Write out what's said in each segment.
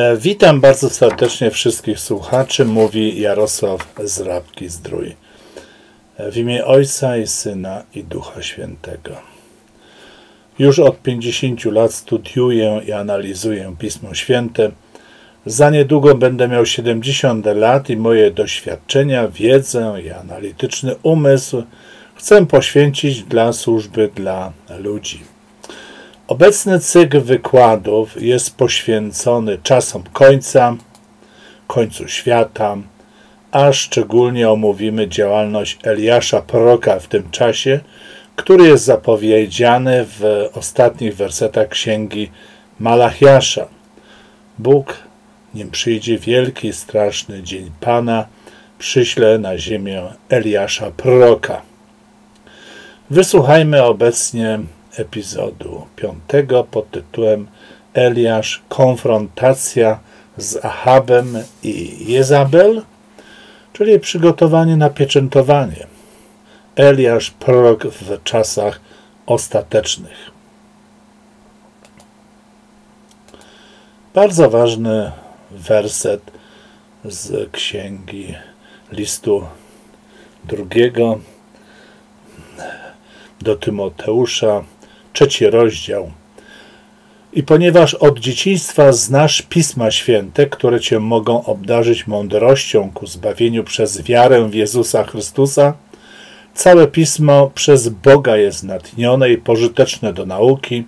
E, witam bardzo serdecznie wszystkich słuchaczy, mówi Jarosław z Rabki Zdrój. E, w imię Ojca i Syna i Ducha Świętego. Już od 50 lat studiuję i analizuję Pismo Święte. Za niedługo będę miał 70 lat i moje doświadczenia, wiedzę i analityczny umysł chcę poświęcić dla służby dla ludzi. Obecny cykl wykładów jest poświęcony czasom końca, końcu świata, a szczególnie omówimy działalność Eliasza proroka w tym czasie, który jest zapowiedziany w ostatnich wersetach księgi Malachiasza. Bóg, nim przyjdzie wielki, straszny dzień Pana, przyśle na ziemię Eliasza proroka. Wysłuchajmy obecnie epizodu piątego pod tytułem Eliasz konfrontacja z Ahabem i Jezabel, czyli przygotowanie na pieczętowanie. Eliasz prorok w czasach ostatecznych. Bardzo ważny werset z księgi listu drugiego do Tymoteusza, trzeci rozdział. I ponieważ od dzieciństwa znasz Pisma Święte, które cię mogą obdarzyć mądrością ku zbawieniu przez wiarę w Jezusa Chrystusa, całe Pismo przez Boga jest natchnione i pożyteczne do nauki,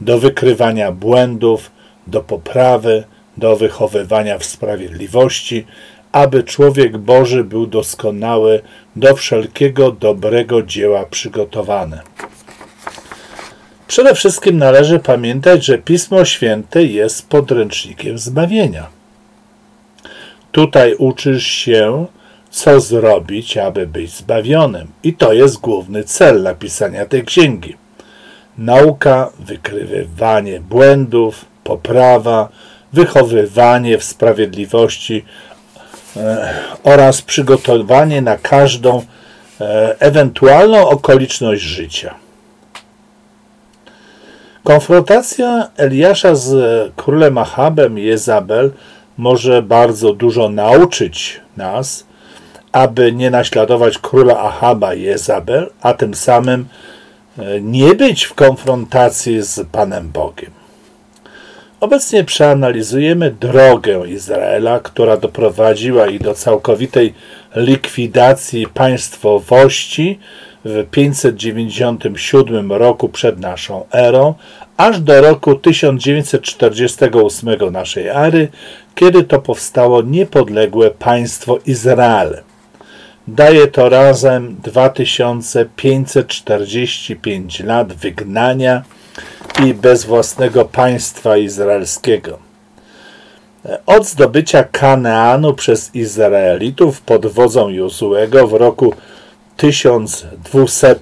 do wykrywania błędów, do poprawy, do wychowywania w sprawiedliwości, aby człowiek Boży był doskonały, do wszelkiego dobrego dzieła przygotowany. Przede wszystkim należy pamiętać, że Pismo Święte jest podręcznikiem zbawienia. Tutaj uczysz się, co zrobić, aby być zbawionym. I to jest główny cel napisania tej księgi. Nauka, wykrywanie błędów, poprawa, wychowywanie w sprawiedliwości e, oraz przygotowanie na każdą e, ewentualną okoliczność życia. Konfrontacja Eliasza z królem Achabem i Jezabel może bardzo dużo nauczyć nas, aby nie naśladować króla Achaba i Jezabel, a tym samym e, nie być w konfrontacji z Panem Bogiem. Obecnie przeanalizujemy drogę Izraela, która doprowadziła ich do całkowitej likwidacji państwowości w 597 roku przed naszą erą, aż do roku 1948 naszej ery, kiedy to powstało niepodległe państwo Izrael. Daje to razem 2545 lat wygnania i bezwłasnego państwa izraelskiego. Od zdobycia Kaneanu przez Izraelitów pod wodzą Jozuego w roku 1200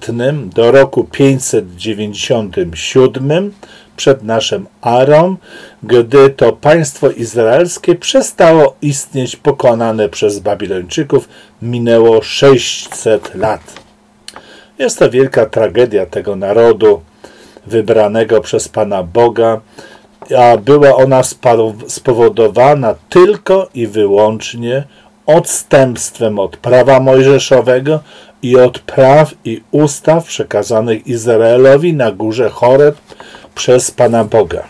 do roku 597 przed naszym Arą, gdy to państwo izraelskie przestało istnieć pokonane przez Babilończyków, minęło 600 lat. Jest to wielka tragedia tego narodu wybranego przez Pana Boga, a była ona spowodowana tylko i wyłącznie odstępstwem od prawa mojżeszowego i od praw i ustaw przekazanych Izraelowi na górze Choreb przez Pana Boga.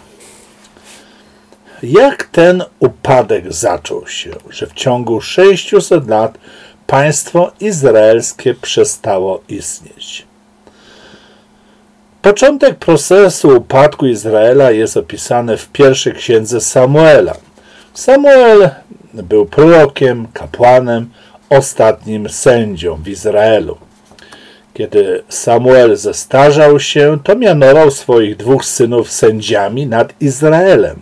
Jak ten upadek zaczął się, że w ciągu 600 lat państwo izraelskie przestało istnieć? Początek procesu upadku Izraela jest opisany w pierwszej księdze Samuela. Samuel był prorokiem, kapłanem, ostatnim sędzią w Izraelu. Kiedy Samuel zestarzał się, to mianował swoich dwóch synów sędziami nad Izraelem.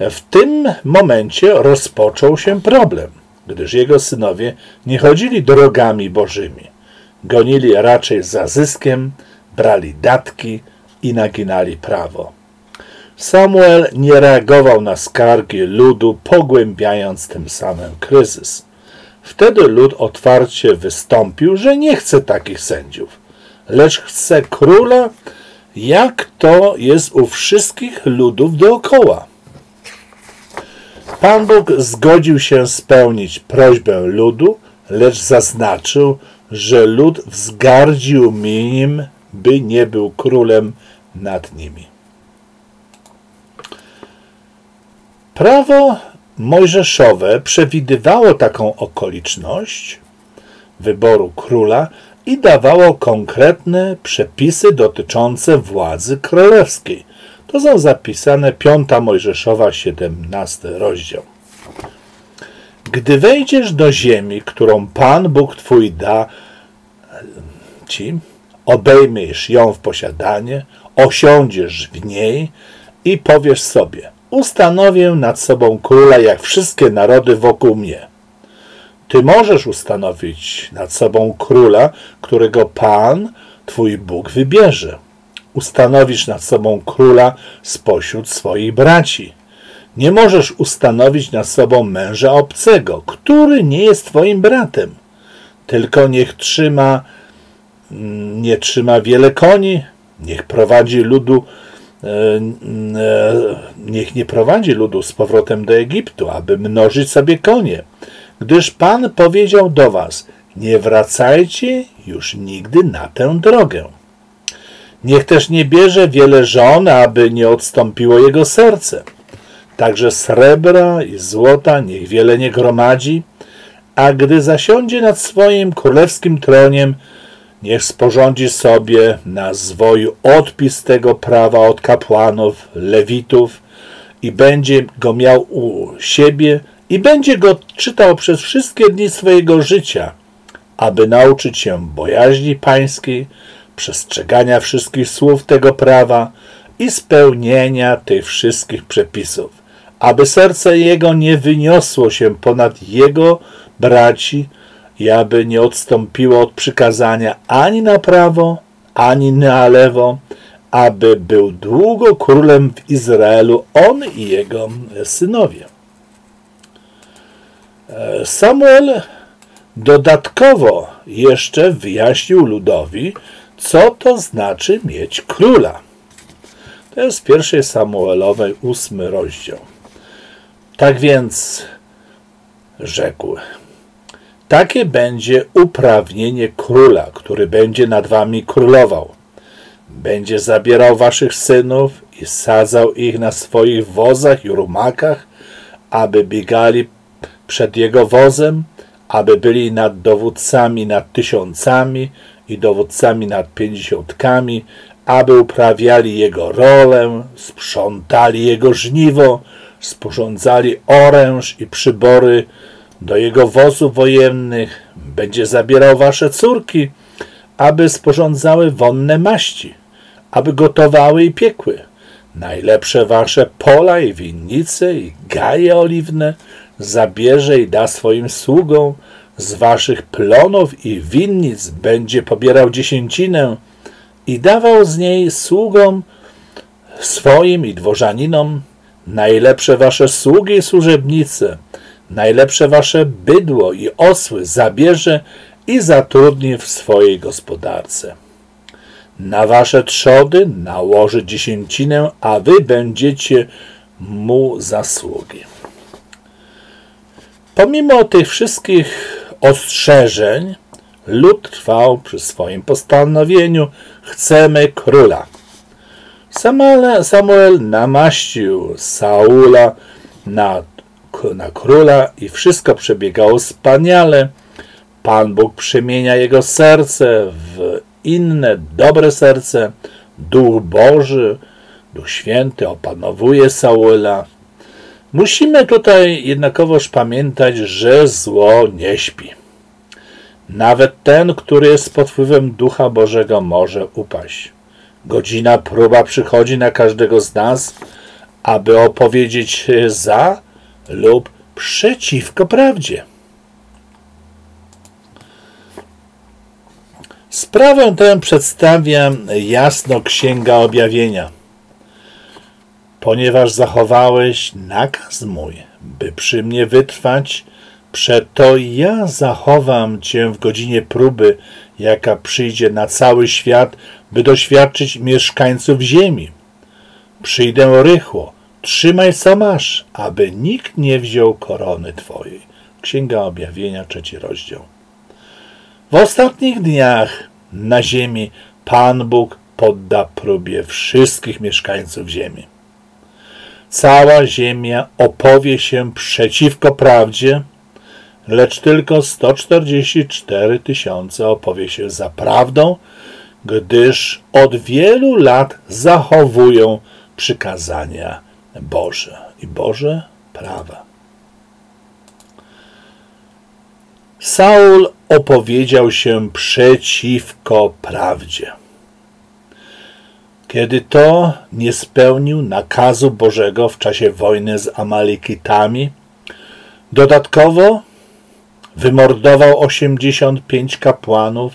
W tym momencie rozpoczął się problem, gdyż jego synowie nie chodzili drogami bożymi. Gonili raczej za zyskiem, brali datki i naginali prawo. Samuel nie reagował na skargi ludu, pogłębiając tym samym kryzys. Wtedy lud otwarcie wystąpił, że nie chce takich sędziów, lecz chce króla, jak to jest u wszystkich ludów dookoła. Pan Bóg zgodził się spełnić prośbę ludu, lecz zaznaczył, że lud wzgardził nim, by nie był królem nad nimi. Prawo mojżeszowe przewidywało taką okoliczność wyboru króla i dawało konkretne przepisy dotyczące władzy królewskiej. To są zapisane 5 Mojżeszowa, 17 rozdział. Gdy wejdziesz do ziemi, którą Pan Bóg Twój da Ci, obejmiesz ją w posiadanie, osiądziesz w niej i powiesz sobie, ustanowię nad sobą króla jak wszystkie narody wokół mnie. Ty możesz ustanowić nad sobą króla, którego Pan, Twój Bóg wybierze. Ustanowisz nad sobą króla spośród swoich braci. Nie możesz ustanowić nad sobą męża obcego, który nie jest Twoim bratem. Tylko niech trzyma, mm, nie trzyma wiele koni, niech prowadzi ludu, niech nie prowadzi ludu z powrotem do Egiptu, aby mnożyć sobie konie gdyż Pan powiedział do was, nie wracajcie już nigdy na tę drogę. Niech też nie bierze wiele żon, aby nie odstąpiło jego serce. Także srebra i złota niech wiele nie gromadzi, a gdy zasiądzie nad swoim królewskim troniem, niech sporządzi sobie na zwoju odpis tego prawa od kapłanów, lewitów i będzie go miał u siebie i będzie go czytał przez wszystkie dni swojego życia, aby nauczyć się bojaźni pańskiej, przestrzegania wszystkich słów tego prawa i spełnienia tych wszystkich przepisów, aby serce jego nie wyniosło się ponad jego braci i aby nie odstąpiło od przykazania ani na prawo, ani na lewo, aby był długo królem w Izraelu on i jego synowie. Samuel dodatkowo jeszcze wyjaśnił ludowi, co to znaczy mieć króla. To jest pierwszej Samuelowej ósmy rozdział. Tak więc rzekł, takie będzie uprawnienie króla, który będzie nad wami królował. Będzie zabierał waszych synów i sadzał ich na swoich wozach i rumakach, aby biegali przed jego wozem, aby byli nad dowódcami nad tysiącami i dowódcami nad pięćdziesiątkami, aby uprawiali jego rolę, sprzątali jego żniwo, sporządzali oręż i przybory do jego wozów wojennych, będzie zabierał wasze córki, aby sporządzały wonne maści, aby gotowały i piekły. Najlepsze wasze pola i winnice i gaje oliwne, zabierze i da swoim sługom, z waszych plonów i winnic będzie pobierał dziesięcinę i dawał z niej sługom swoim i dworzaninom najlepsze wasze sługi i służebnice, najlepsze wasze bydło i osły zabierze i zatrudni w swojej gospodarce. Na wasze trzody nałoży dziesięcinę, a wy będziecie mu zasługi. Pomimo tych wszystkich ostrzeżeń, lud trwał przy swoim postanowieniu: chcemy króla. Samuel, namaścił Saula na, na króla i wszystko przebiegało wspaniale. Pan Bóg przemienia jego serce w inne, dobre serce. Duch Boży, Duch Święty opanowuje Saula. Musimy tutaj jednakowoż pamiętać, że zło nie śpi. Nawet ten, który jest pod wpływem Ducha Bożego, może upaść. Godzina próba przychodzi na każdego z nas, aby opowiedzieć za lub przeciwko prawdzie. Sprawę tę przedstawia jasno Księga Objawienia – ponieważ zachowałeś nakaz mój, by przy mnie wytrwać, przeto ja zachowam cię w godzinie próby, jaka przyjdzie na cały świat, by doświadczyć mieszkańców ziemi. Przyjdę rychło, Trzymaj co masz, aby nikt nie wziął korony twojej. Księga Objawienia, trzeci rozdział. W ostatnich dniach na ziemi Pan Bóg podda próbie wszystkich mieszkańców ziemi. Cała ziemia opowie się przeciwko prawdzie, lecz tylko 144 tysiące opowie się za prawdą, gdyż od wielu lat zachowują przykazania Boże i Boże prawa. Saul opowiedział się przeciwko prawdzie. Kiedy to nie spełnił nakazu Bożego w czasie wojny z Amalekitami, dodatkowo wymordował 85 kapłanów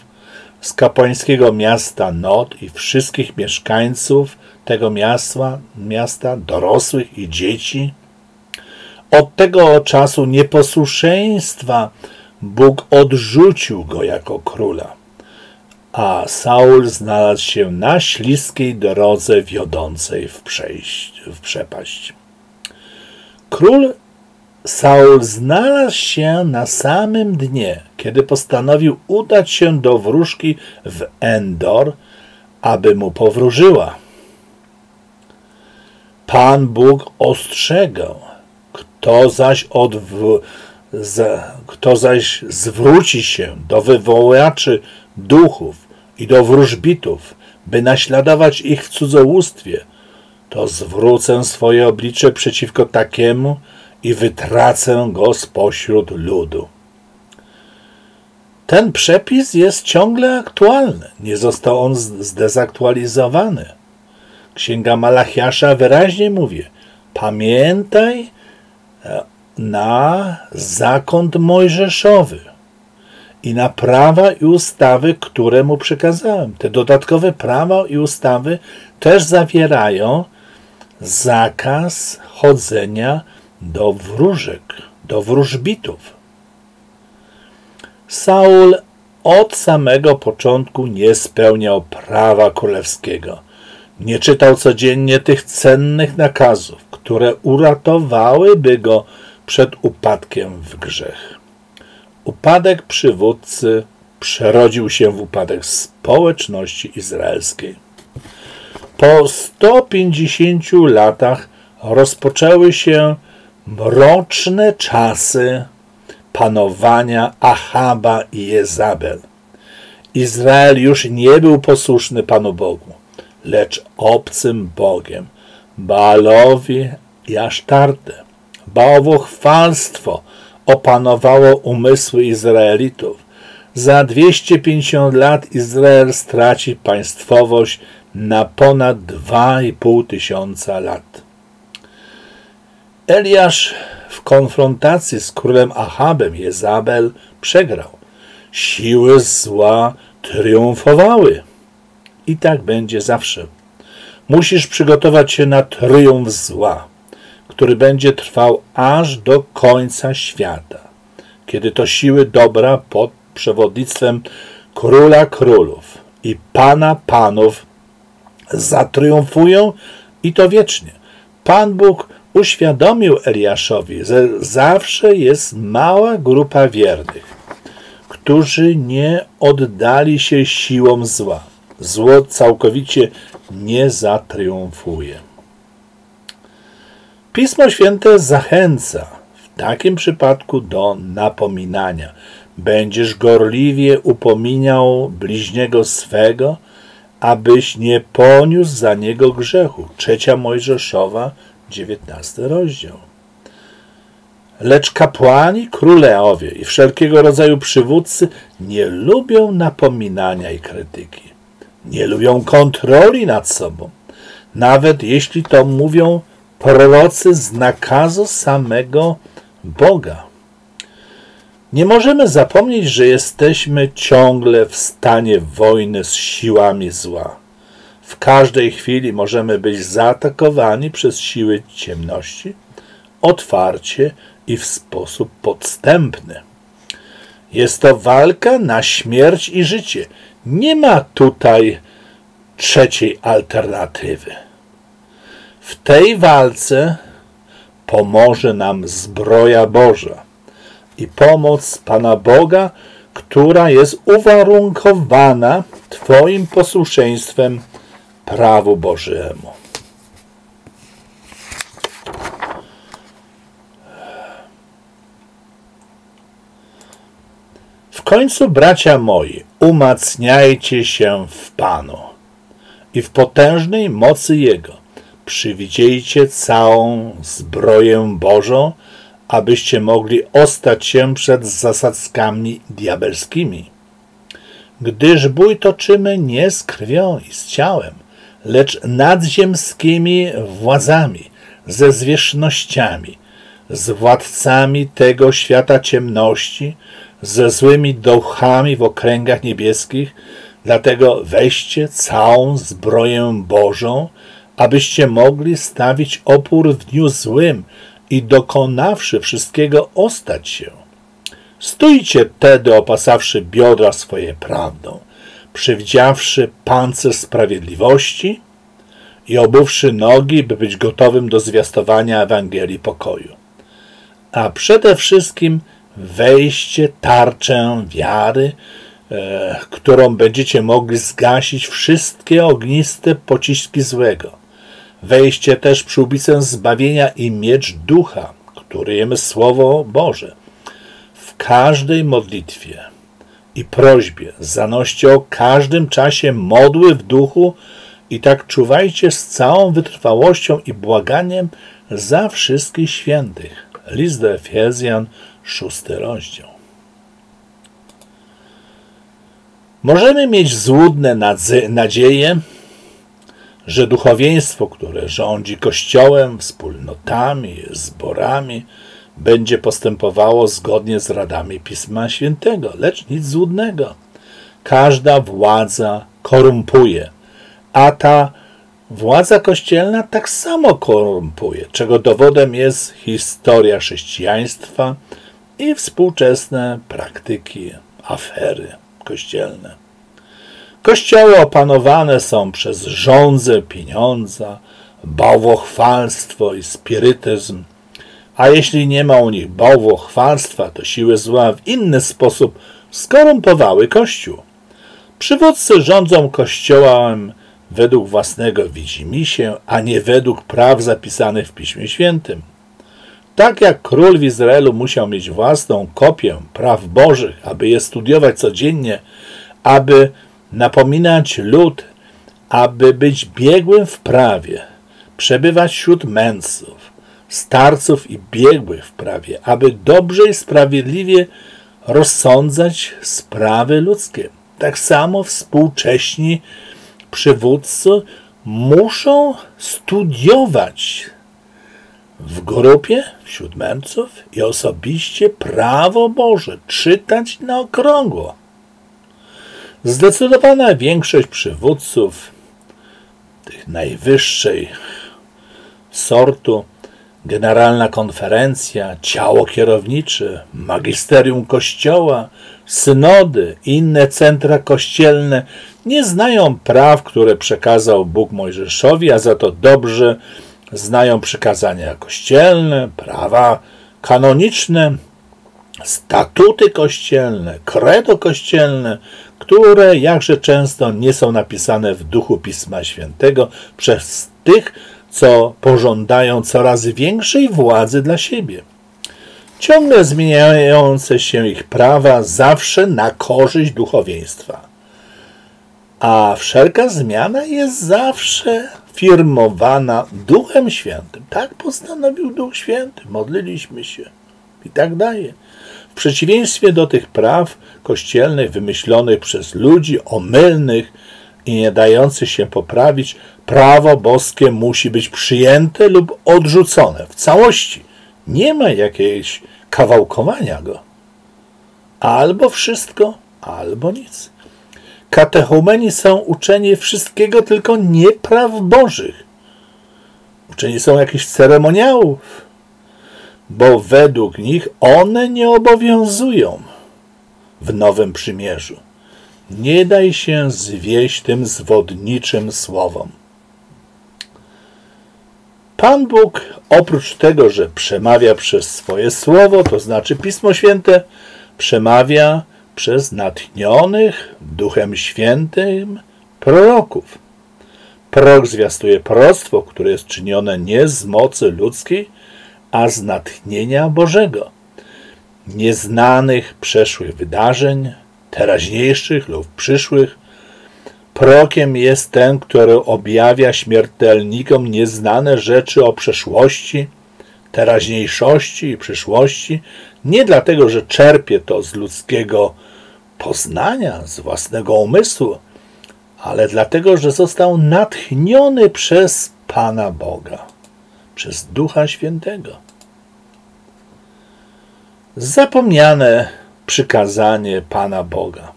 z kapłańskiego miasta Nod i wszystkich mieszkańców tego miasta, miasta, dorosłych i dzieci. Od tego czasu nieposłuszeństwa Bóg odrzucił go jako króla, a Saul znalazł się na śliskiej drodze wiodącej w, przejść, w przepaść. Król Saul znalazł się na samym dnie, kiedy postanowił udać się do wróżki w Endor, aby mu powróżyła. Pan Bóg ostrzegał, kto zaś, odw- z, kto zaś zwróci się do wywołaczy duchów i do wróżbitów, by naśladować ich w cudzołóstwie, to zwrócę swoje oblicze przeciwko takiemu i wytracę go spośród ludu. Ten przepis jest ciągle aktualny, nie został on zdezaktualizowany. Księga Malachiasza wyraźnie mówi: Pamiętaj e, na zakąt mojżeszowy i na prawa i ustawy, które mu przekazałem. Te dodatkowe prawa i ustawy też zawierają zakaz chodzenia do wróżek, do wróżbitów. Saul od samego początku nie spełniał prawa królewskiego. Nie czytał codziennie tych cennych nakazów, które uratowałyby go przed upadkiem w grzech. Upadek przywódcy przerodził się w upadek społeczności izraelskiej. Po 150 latach rozpoczęły się mroczne czasy panowania Ahaba i Jezabel. Izrael już nie był posłuszny Panu Bogu, lecz obcym Bogiem, Baalowi i Asztartę. Bałwochwalstwo opanowało umysły Izraelitów. Za 250 lat Izrael straci państwowość na ponad 2,5 tysiąca lat. Eliasz w konfrontacji z królem Ahabem Jezabel przegrał. Siły zła triumfowały. I tak będzie zawsze. Musisz przygotować się na triumf zła który będzie trwał aż do końca świata, kiedy to siły dobra pod przewodnictwem króla królów i pana panów zatriumfują i to wiecznie. Pan Bóg uświadomił Eliaszowi, że zawsze jest mała grupa wiernych, którzy nie oddali się siłom zła. Zło całkowicie nie zatriumfuje. Pismo Święte zachęca w takim przypadku do napominania. Będziesz gorliwie upominał bliźniego swego, abyś nie poniósł za niego grzechu. Trzecia Mojżeszowa, dziewiętnasty rozdział. Lecz kapłani, króleowie i wszelkiego rodzaju przywódcy nie lubią napominania i krytyki. Nie lubią kontroli nad sobą. Nawet jeśli to mówią prorocy z nakazu samego Boga. Nie możemy zapomnieć, że jesteśmy ciągle w stanie wojny z siłami zła. W każdej chwili możemy być zaatakowani przez siły ciemności, otwarcie i w sposób podstępny. Jest to walka na śmierć i życie. Nie ma tutaj trzeciej alternatywy. W tej walce pomoże nam zbroja Boża i pomoc Pana Boga, która jest uwarunkowana Twoim posłuszeństwem prawu Bożemu. Końcu, bracia moi, umacniajcie się w Panu i w potężnej mocy Jego. Przywidziejcie całą zbroję Bożą, abyście mogli ostać się przed zasadzkami diabelskimi. Gdyż bój toczymy nie z krwią i z ciałem, lecz nadziemskimi władzami, ze zwierzchnościami, z władcami tego świata ciemności, ze złymi duchami w okręgach niebieskich, dlatego weźcie całą zbroję Bożą, abyście mogli stawić opór w dniu złym i dokonawszy wszystkiego ostać się. Stójcie tedy opasawszy biodra swoje prawdą, przywdziawszy pancerz sprawiedliwości i obuwszy nogi, by być gotowym do zwiastowania Ewangelii pokoju. A przede wszystkim wejście tarczę wiary, e, którą będziecie mogli zgasić wszystkie ogniste pociski złego. Wejście też przyłbicę zbawienia i miecz ducha, który jemy Słowo Boże. W każdej modlitwie i prośbie zanoście o każdym czasie modły w duchu i tak czuwajcie z całą wytrwałością i błaganiem za wszystkich świętych. List do Efezjan, szósty rozdział. Możemy mieć złudne nadzieje, że duchowieństwo, które rządzi Kościołem, wspólnotami, zborami, będzie postępowało zgodnie z radami Pisma Świętego, lecz nic złudnego. Każda władza korumpuje, a ta władza kościelna tak samo korumpuje, czego dowodem jest historia chrześcijaństwa i współczesne praktyki, afery kościelne. Kościoły opanowane są przez żądzę pieniądza, bałwochwalstwo i spirytyzm, a jeśli nie ma u nich bałwochwalstwa, to siły zła w inny sposób skorumpowały Kościół. Przywódcy rządzą Kościołem według własnego widzimisię, a nie według praw zapisanych w Piśmie Świętym. Tak jak król w Izraelu musiał mieć własną kopię praw Bożych, aby je studiować codziennie, aby napominać lud, aby być biegłym w prawie, przebywać wśród męców, starców i biegłych w prawie, aby dobrze i sprawiedliwie rozsądzać sprawy ludzkie. Tak samo współcześni przywódcy muszą studiować w grupie wśród męców i osobiście prawo Boże czytać na okrągło. Zdecydowana większość przywódców tych najwyższej sortu, generalna konferencja, ciało kierownicze, magisterium kościoła, synody i inne centra kościelne nie znają praw, które przekazał Bóg Mojżeszowi, a za to dobrze znają przykazania kościelne, prawa kanoniczne, statuty kościelne, kredo kościelne, które jakże często nie są napisane w duchu Pisma Świętego przez tych, co pożądają coraz większej władzy dla siebie. Ciągle zmieniające się ich prawa zawsze na korzyść duchowieństwa. A wszelka zmiana jest zawsze firmowana Duchem Świętym. Tak postanowił Duch Święty. Modliliśmy się i tak dalej. W przeciwieństwie do tych praw kościelnych wymyślonych przez ludzi omylnych i nie dających się poprawić, prawo boskie musi być przyjęte lub odrzucone w całości. Nie ma jakiegoś kawałkowania go. Albo wszystko, albo nic. Katechumeni są uczeni wszystkiego, tylko nie praw bożych. Uczeni są jakichś ceremoniałów, bo według nich one nie obowiązują w Nowym Przymierzu. Nie daj się zwieść tym zwodniczym słowom. Pan Bóg, oprócz tego, że przemawia przez swoje słowo, to znaczy Pismo Święte, przemawia przez natchnionych Duchem Świętym proroków. Prorok zwiastuje proroctwo, które jest czynione nie z mocy ludzkiej, a z natchnienia Bożego. Nieznanych przeszłych wydarzeń, teraźniejszych lub przyszłych, Prorokiem jest ten, który objawia śmiertelnikom nieznane rzeczy o przeszłości, teraźniejszości i przyszłości, nie dlatego, że czerpie to z ludzkiego poznania, z własnego umysłu, ale dlatego, że został natchniony przez Pana Boga, przez Ducha Świętego. Zapomniane przykazanie Pana Boga.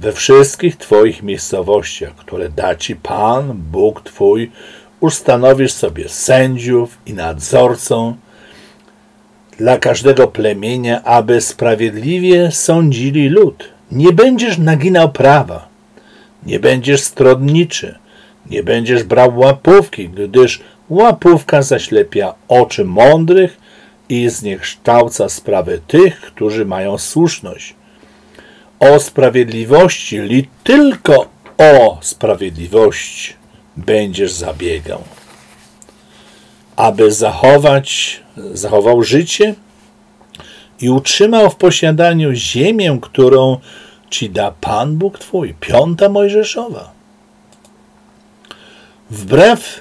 We wszystkich Twoich miejscowościach, które da Ci Pan, Bóg Twój, ustanowisz sobie sędziów i nadzorcą dla każdego plemienia, aby sprawiedliwie sądzili lud. Nie będziesz naginał prawa, nie będziesz strodniczy, nie będziesz brał łapówki, gdyż łapówka zaślepia oczy mądrych i zniekształca sprawy tych, którzy mają słuszność o sprawiedliwości, li tylko o sprawiedliwość będziesz zabiegał. Aby zachować, zachował życie i utrzymał w posiadaniu ziemię, którą ci da Pan Bóg Twój. Piąta Mojżeszowa. Wbrew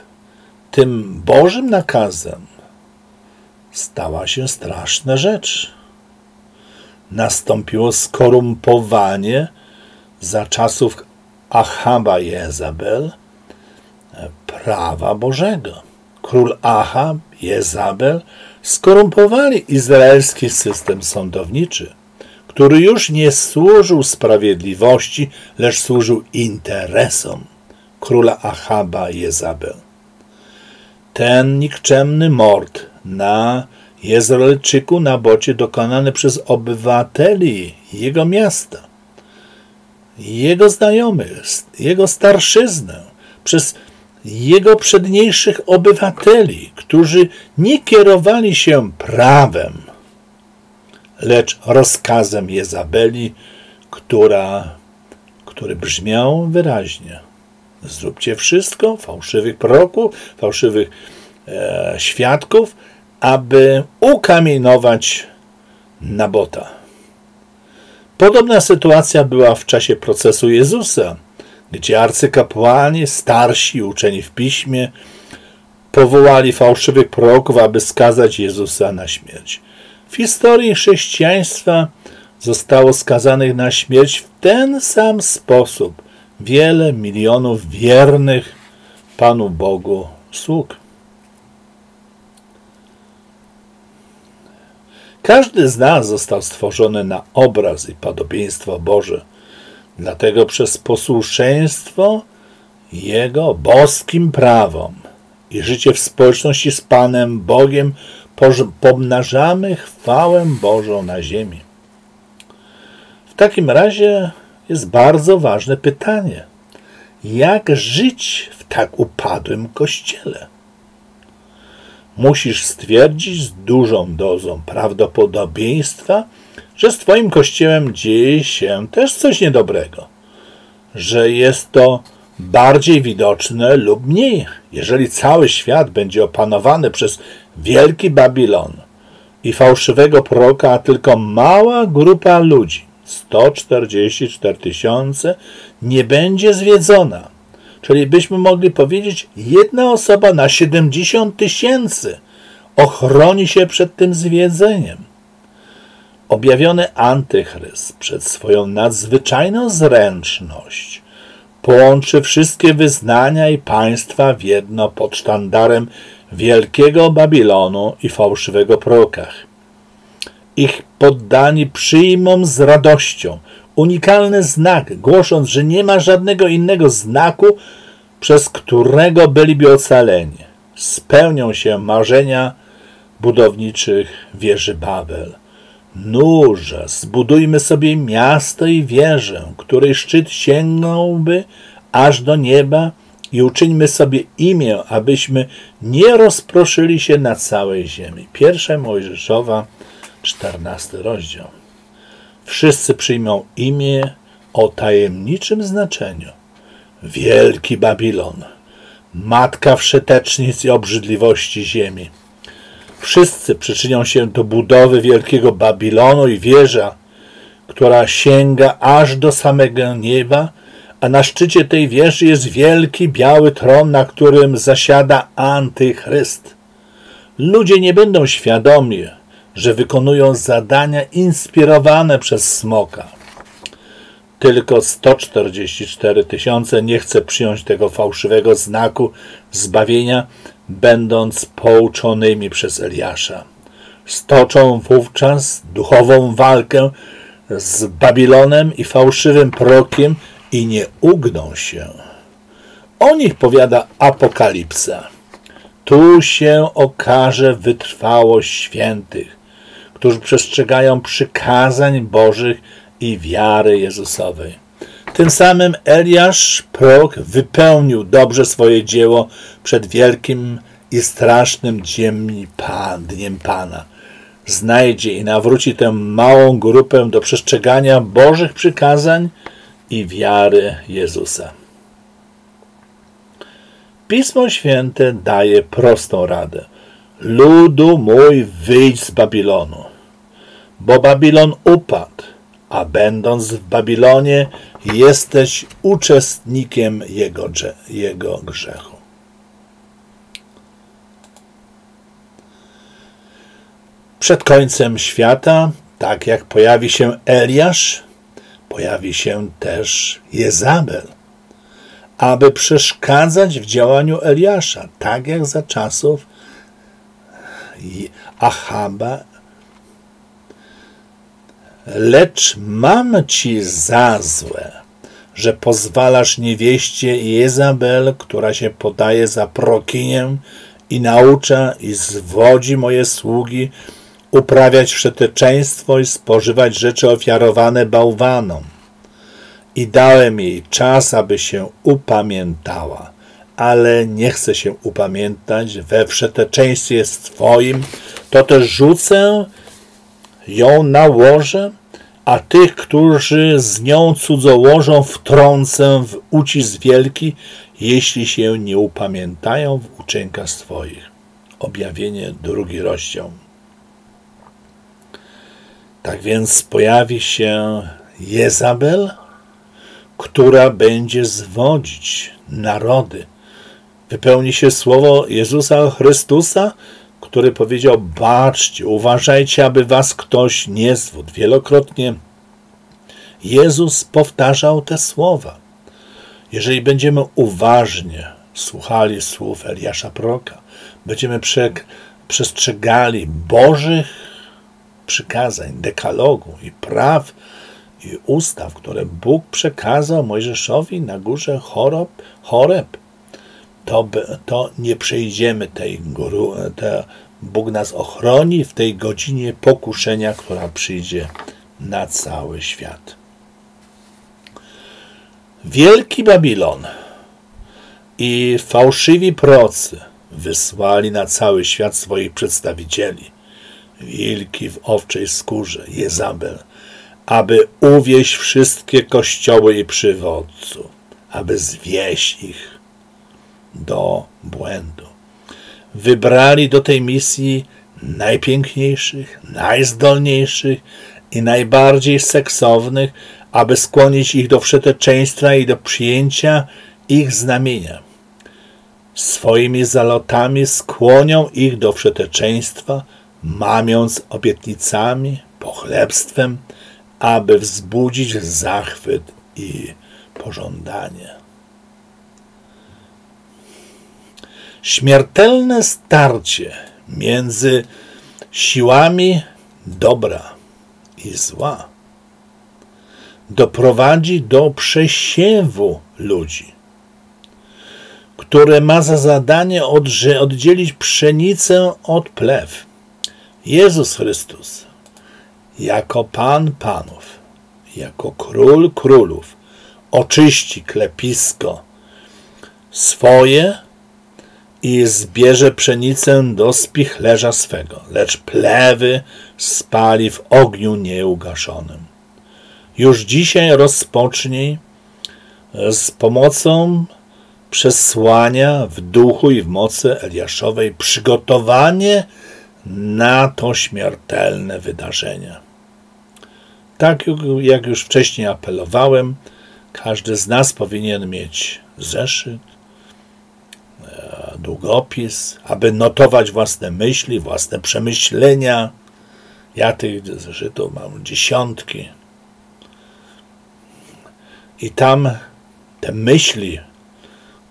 tym Bożym nakazem stała się straszna rzecz nastąpiło skorumpowanie za czasów Achaba i Jezabel prawa Bożego. Król Achab, Jezabel skorumpowali izraelski system sądowniczy, który już nie służył sprawiedliwości, lecz służył interesom króla Achaba i Jezabel. Ten nikczemny mord na Jezreelczyku na bocie dokonany przez obywateli jego miasta, jego znajomych, jego starszyznę, przez jego przedniejszych obywateli, którzy nie kierowali się prawem, lecz rozkazem Jezabeli, która, który brzmiał wyraźnie. Zróbcie wszystko, fałszywych proroków, fałszywych e, świadków, aby ukamienować Nabota. Podobna sytuacja była w czasie procesu Jezusa, gdzie arcykapłani, starsi, uczeni w piśmie, powołali fałszywych proroków, aby skazać Jezusa na śmierć. W historii chrześcijaństwa zostało skazanych na śmierć w ten sam sposób wiele milionów wiernych Panu Bogu sług. Każdy z nas został stworzony na obraz i podobieństwo Boże. Dlatego przez posłuszeństwo Jego boskim prawom i życie w społeczności z Panem Bogiem pomnażamy chwałę Bożą na ziemi. W takim razie jest bardzo ważne pytanie: jak żyć w tak upadłym kościele? musisz stwierdzić z dużą dozą prawdopodobieństwa, że z Twoim kościołem dzieje się też coś niedobrego, że jest to bardziej widoczne lub mniej. Jeżeli cały świat będzie opanowany przez wielki Babilon i fałszywego proroka, a tylko mała grupa ludzi, 144 tysiące, nie będzie zwiedzona Czyli byśmy mogli powiedzieć, jedna osoba na 70 tysięcy ochroni się przed tym zwiedzeniem. Objawiony antychryst przed swoją nadzwyczajną zręczność połączy wszystkie wyznania i państwa w jedno pod sztandarem wielkiego Babilonu i fałszywego prorokach. Ich poddani przyjmą z radością unikalny znak, głosząc, że nie ma żadnego innego znaku, przez którego byliby ocaleni. Spełnią się marzenia budowniczych wieży Babel. Nurze, zbudujmy sobie miasto i wieżę, której szczyt sięgnąłby aż do nieba i uczyńmy sobie imię, abyśmy nie rozproszyli się na całej ziemi. Pierwsza Mojżeszowa, 14 rozdział. Wszyscy przyjmą imię o tajemniczym znaczeniu. Wielki Babilon, matka wszetecznic i obrzydliwości ziemi. Wszyscy przyczynią się do budowy wielkiego Babilonu i wieża, która sięga aż do samego nieba, a na szczycie tej wieży jest wielki biały tron, na którym zasiada Antychryst. Ludzie nie będą świadomi, że wykonują zadania inspirowane przez smoka. Tylko 144 tysiące nie chce przyjąć tego fałszywego znaku zbawienia, będąc pouczonymi przez Eliasza. Stoczą wówczas duchową walkę z Babilonem i fałszywym prokiem i nie ugną się. O nich powiada Apokalipsa. Tu się okaże wytrwałość świętych, którzy przestrzegają przykazań Bożych i wiary Jezusowej. Tym samym Eliasz, prorok, wypełnił dobrze swoje dzieło przed wielkim i strasznym dniem Pana. Znajdzie i nawróci tę małą grupę do przestrzegania Bożych przykazań i wiary Jezusa. Pismo Święte daje prostą radę. Ludu mój, wyjdź z Babilonu, bo Babilon upadł, a będąc w Babilonie, jesteś uczestnikiem jego, jego grzechu. Przed końcem świata, tak jak pojawi się Eliasz, pojawi się też Jezabel, aby przeszkadzać w działaniu Eliasza, tak jak za czasów Achaba. Lecz mam ci za złe, że pozwalasz niewieście Jezabel, która się podaje za prokinię i naucza i zwodzi moje sługi, uprawiać wszeteczeństwo i spożywać rzeczy ofiarowane bałwanom. I dałem jej czas, aby się upamiętała, ale nie chce się upamiętać we wszeteczeństwie swoim, to też rzucę ją na łoże, a tych, którzy z nią cudzołożą, wtrącę w ucisk wielki, jeśli się nie upamiętają w uczynkach swoich. Objawienie drugi rozdział. Tak więc pojawi się Jezabel, która będzie zwodzić narody. Wypełni się słowo Jezusa Chrystusa, który powiedział: Baczcie, uważajcie, aby was ktoś nie zwódł. Wielokrotnie Jezus powtarzał te słowa. Jeżeli będziemy uważnie słuchali słów Eliasza Proka, będziemy przestrzegali Bożych przykazań, dekalogu i praw i ustaw, które Bóg przekazał Mojżeszowi na górze Choreb, Choreb to, to nie przejdziemy tej góry, te, Bóg nas ochroni w tej godzinie pokuszenia, która przyjdzie na cały świat. Wielki Babilon i fałszywi procy wysłali na cały świat swoich przedstawicieli wilki w owczej skórze, Jezabel, aby uwieść wszystkie kościoły i przywódców, aby zwieść ich do błędu. Wybrali do tej misji najpiękniejszych, najzdolniejszych i najbardziej seksownych, aby skłonić ich do wszeteczeństwa i do przyjęcia ich znamienia. Swoimi zalotami skłonią ich do wszeteczeństwa, mamiąc obietnicami, pochlebstwem, aby wzbudzić zachwyt i pożądanie. Śmiertelne starcie między siłami dobra i zła doprowadzi do przesiewu ludzi, które ma za zadanie oddzielić pszenicę od plew. Jezus Chrystus jako Pan Panów, jako Król Królów oczyści klepisko swoje i zbierze pszenicę do spichlerza swego, lecz plewy spali w ogniu nieugaszonym. Już dzisiaj rozpocznij z pomocą przesłania w duchu i w mocy Eliaszowej przygotowanie na to śmiertelne wydarzenie. Tak jak już wcześniej apelowałem, każdy z nas powinien mieć zeszyt, długopis, aby notować własne myśli, własne przemyślenia. Ja tych zeszytów mam dziesiątki. I tam te myśli,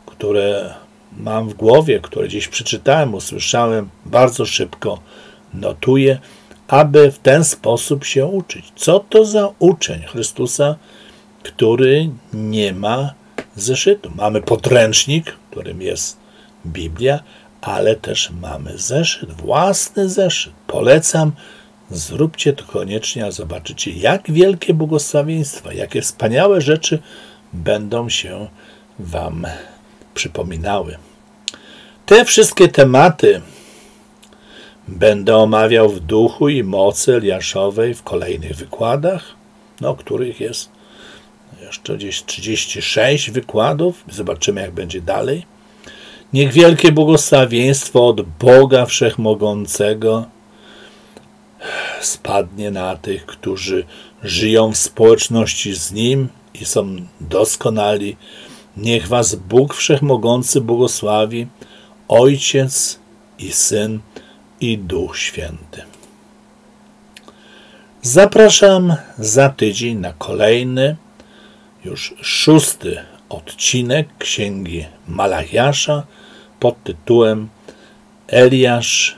które mam w głowie, które gdzieś przeczytałem, usłyszałem, bardzo szybko notuję, aby w ten sposób się uczyć. Co to za uczeń Chrystusa, który nie ma zeszytu? Mamy podręcznik, którym jest Biblia, ale też mamy zeszyt, własny zeszyt. Polecam, zróbcie to koniecznie, a zobaczycie, jak wielkie błogosławieństwa, jakie wspaniałe rzeczy będą się Wam przypominały. Te wszystkie tematy będę omawiał w duchu i mocy Eliaszowej w kolejnych wykładach, no, których jest jeszcze gdzieś 36 wykładów. Zobaczymy, jak będzie dalej. Niech wielkie błogosławieństwo od Boga Wszechmogącego spadnie na tych, którzy żyją w społeczności z Nim i są doskonali. Niech Was Bóg Wszechmogący błogosławi, Ojciec i Syn i Duch Święty. Zapraszam za tydzień na kolejny, już szósty odcinek Księgi Malachiasza pod tytułem Eliasz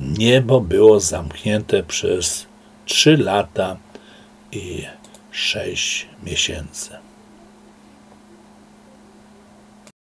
niebo było zamknięte przez trzy lata i sześć miesięcy.